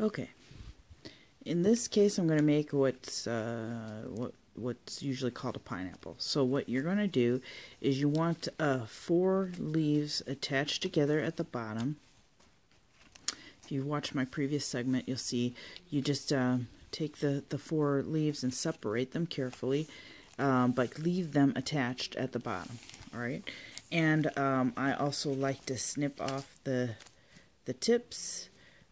Okay. In this case, I'm going to make what's uh, what what's usually called a pineapple. So what you're going to do is you want uh, four leaves attached together at the bottom. If you watched my previous segment, you'll see you just uh, take the, the four leaves and separate them carefully, um, but leave them attached at the bottom. All right. And um, I also like to snip off the the tips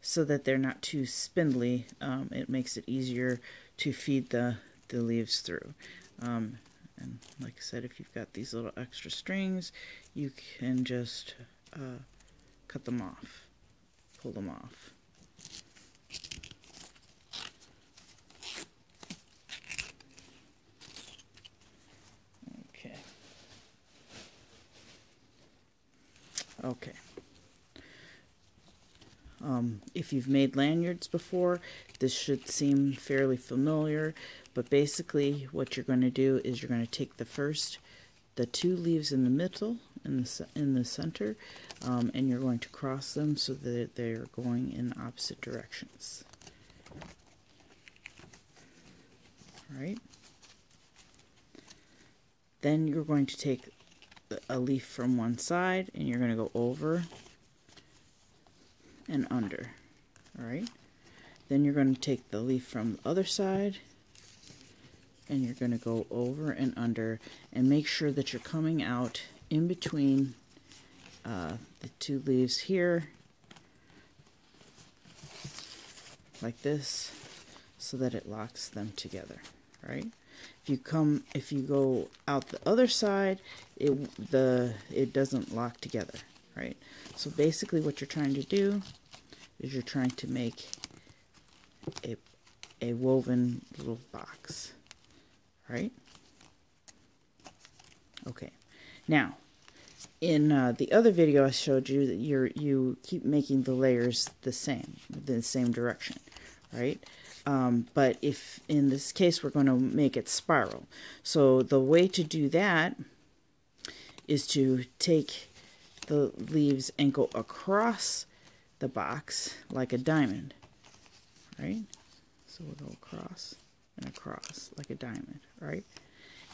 so that they're not too spindly. Um, it makes it easier to feed the, the leaves through. Um, and like I said, if you've got these little extra strings, you can just uh, cut them off, pull them off. Okay. Okay. Um, if you've made lanyards before, this should seem fairly familiar, but basically what you're going to do is you're going to take the first, the two leaves in the middle, in the, in the center, um, and you're going to cross them so that they're going in opposite directions. Right. Then you're going to take a leaf from one side and you're going to go over and under. Alright? Then you're going to take the leaf from the other side and you're going to go over and under and make sure that you're coming out in between uh, the two leaves here like this so that it locks them together right if you come if you go out the other side it the it doesn't lock together right so basically what you're trying to do is you're trying to make a, a woven little box, right? Okay, now in uh, the other video I showed you that you you keep making the layers the same, the same direction, right? Um, but if in this case we're going to make it spiral, so the way to do that is to take the leaves and go across the box like a diamond, right? So we'll go across and across like a diamond, right?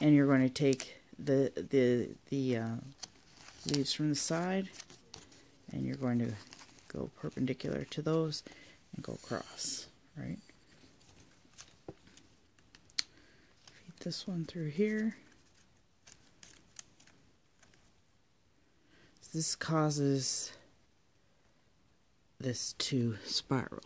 And you're going to take the the the uh, leaves from the side, and you're going to go perpendicular to those and go across, right? Feed this one through here. This causes this to spiral.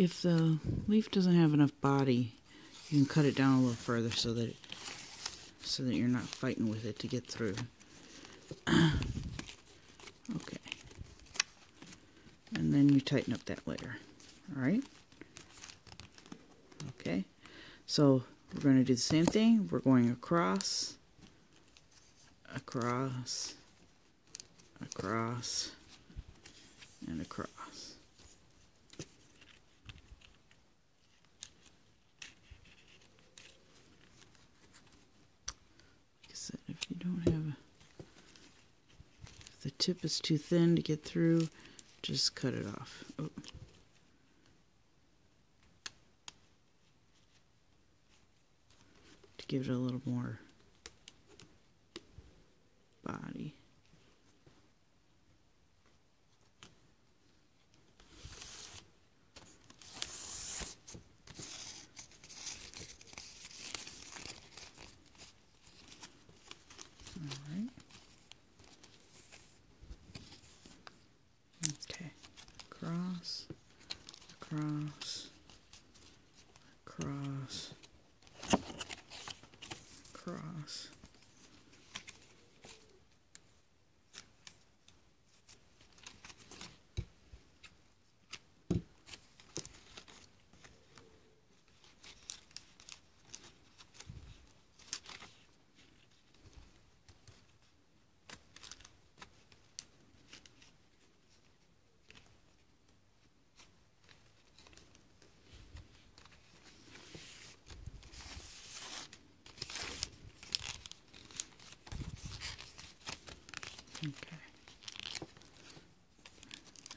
If the leaf doesn't have enough body, you can cut it down a little further so that it, so that you're not fighting with it to get through. okay. And then you tighten up that layer. All right? Okay. So we're going to do the same thing. We're going across, across, across, and across. don't have a, if the tip is too thin to get through, just cut it off. Oh. To give it a little more body. across, across, across.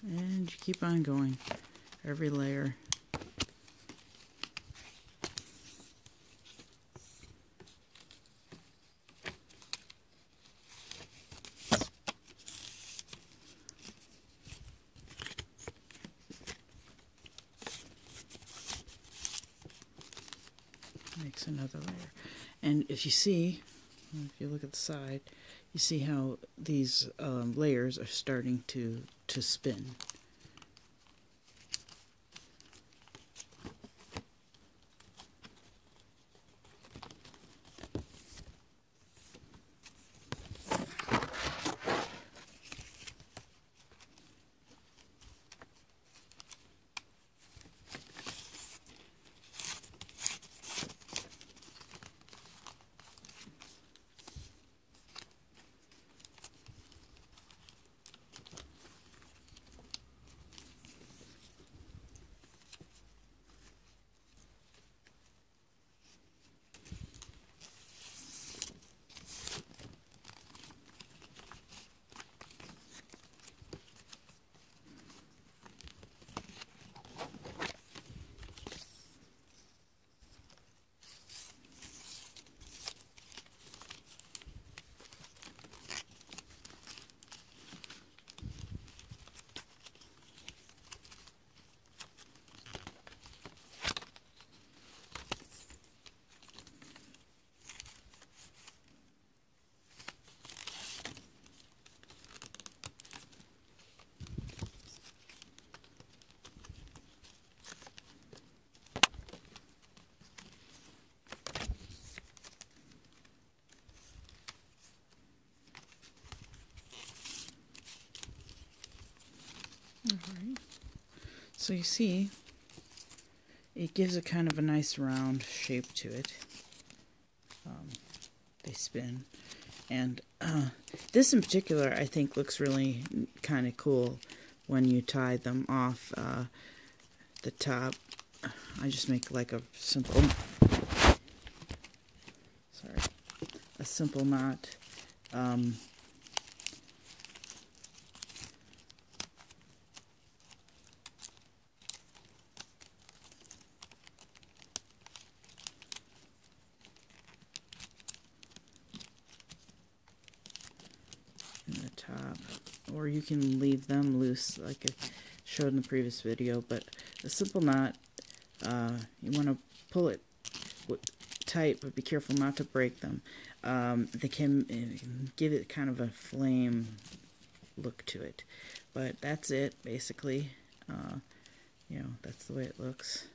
And you keep on going. Every layer. makes another layer. And if you see, if you look at the side, you see how these um, layers are starting to, to spin. So you see, it gives a kind of a nice round shape to it. Um, they spin. And uh, this in particular, I think, looks really kind of cool when you tie them off uh, the top. I just make like a simple, sorry, a simple knot. Um, in the top or you can leave them loose like I showed in the previous video but a simple knot uh, you want to pull it tight but be careful not to break them. Um, they can give it kind of a flame look to it. But that's it basically. Uh, you know that's the way it looks